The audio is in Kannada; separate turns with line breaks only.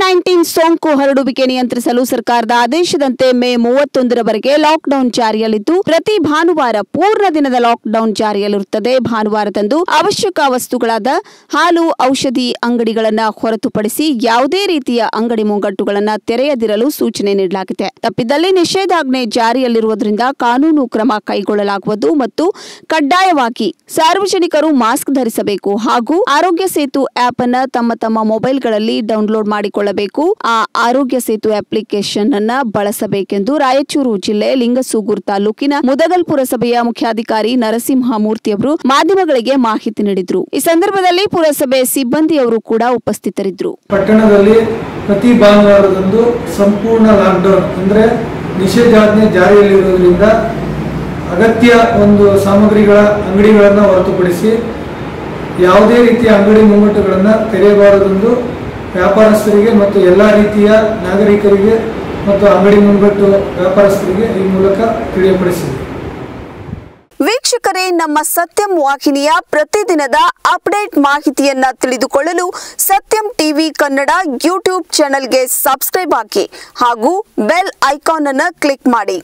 ನೈನ್ಟೀನ್ ಸೋಂಕು ಹರಡುವಿಕೆ ನಿಯಂತ್ರಿಸಲು ಸರ್ಕಾರದ ಆದೇಶದಂತೆ ಮೇ ಮೂವತ್ತೊಂದರವರೆಗೆ ಲಾಕ್ಡೌನ್ ಜಾರಿಯಲ್ಲಿದ್ದು, ಪ್ರತಿ ಭಾನುವಾರ ಪೂರ್ಣ ದಿನದ ಲಾಕ್ಡೌನ್ ಜಾರಿಯಲ್ಲಿರುತ್ತದೆ. ಭಾನುವಾರದಂದು ಅವಶ್ಯಕ ವಸ್ತುಗಳಾದ ಹಾಲು, ಔಷಧಿ ಅಂಗಡಿಗಳನ್ನ ಹೊರತುಪಡಿಸಿ ಯಾವುದೇ ರೀತಿಯ ಅಂಗಡಿ ಮುಂಗಟ್ಟುಗಳನ್ನು ತೆರೆಯದಿರಲು ಸೂಚನೆ ನೀಡಲಾಗಿದೆ. ತಪ್ಪಿದಲ್ಲಿ ನಿಷೇಧಾಜ್ಞೆ ಜಾರಿಯಲ್ಲಿರುವುದರಿಂದ ಕಾನೂನು ಕ್ರಮ ಕೈಗೊಳ್ಳಲಾಗುವುದು ಮತ್ತು ಕಡ್ಡಾಯವಾಗಿ ಸಾರ್ವಜನಿಕರು ಮಾಸ್ಕ್ ಧರಿಸಬೇಕು ಹಾಗೂ ಆರೋಗ್ಯ ಸೇತು ಆಪ್ ಅನ್ನು ತಮ್ಮ ತಮ್ಮ ಮೊಬೈಲ್ಗಳಲ್ಲಿ ಡೌನ್ಲೋಡ್ ಮಾಡಿಕೊಳ್ಳಬೇಕು. ಆ ಆರೋಗ್ಯ ಸೇತು ಅಪ್ಲಿಕೇಶನ್ ಅನ್ನ ಬಳಸಬೇಕೆಂದು ರಾಯಚೂರು ಜಿಲ್ಲೆ ಲಿಂಗಸೂಗೂರು ತಾಲೂಕಿನ ಮುದಗಲ್ ಪುರಸಭೆಯ ಮುಖ್ಯಾಧಿಕಾರಿ ನರಸಿಂಹಮೂರ್ತಿ ಮೂರ್ತಿಯವರು ಮಾಧ್ಯಮಗಳಿಗೆ ಮಾಹಿತಿ ನೀಡಿದ್ರು. ಈ ಸಂದರ್ಭದಲ್ಲಿ ಪುರಸಭೆ ಸಿಬ್ಬಂದಿಯವರು ಕೂಡ ಉಪಸ್ಥಿತರಿದ್ದರು.
ಪಟ್ಟಣದಲ್ಲಿ ಪ್ರತಿ ಭಾನುವಾರದಂದು ಸಂಪೂರ್ಣ ಲಾಕ್ಡೌನ್ ಅಂದರೆ ನಿಷೇಧಾಜ್ಞೆ ಜಾರಿಯಲ್ಲಿರುವುದರಿಂದ ಅಗತ್ಯ ಒಂದು ಸಾಮಗ್ರಿಗಳ ಅಂಗಡಿಗಳನ್ನು ಹೊರತುಪಡಿಸಿ ಯಾವುದೇ ರೀತಿಯ ಅಂಗಡಿ ಮುಂಗಟ್ಟುಗಳನ್ನು ತೆರೆಯಬಾರದೆಂದು ವ್ಯಾಪಾರಸ್ಥರಿಗೆ ಮತ್ತು ಎಲ್ಲ ರೀತಿಯ ನಾಗರಿಕರಿಗೆ ಮತ್ತು ಅಂಗಡಿ ಮುಂಗಟ್ಟು ವ್ಯಾಪಾರಸ್ಥರಿಗೆ ಈ ಮೂಲಕ ತಿಳಿಯಪಡಿಸಿದೆ.
ವೀಕ್ಷಕರೇ, ನಮ್ಮ ಸತ್ಯಂ ವಾಹಿನಿಯ ಪ್ರತಿದಿನದ ಅಪ್ಡೇಟ್ ಮಾಹಿತಿಯನ್ನ ತಿಳಿದುಕೊಳ್ಳಲು ಸತ್ಯಂ ಟಿವಿ ಕನ್ನಡ ಯೂಟ್ಯೂಬ್ ಚಾನೆಲ್ಗೆ ಸಬ್ಸ್ಕ್ರೈಬ್ ಹಾಕಿ ಹಾಗೂ ಬೆಲ್ ಐಕಾನ್ ಅನ್ನು ಕ್ಲಿಕ್ ಮಾಡಿ.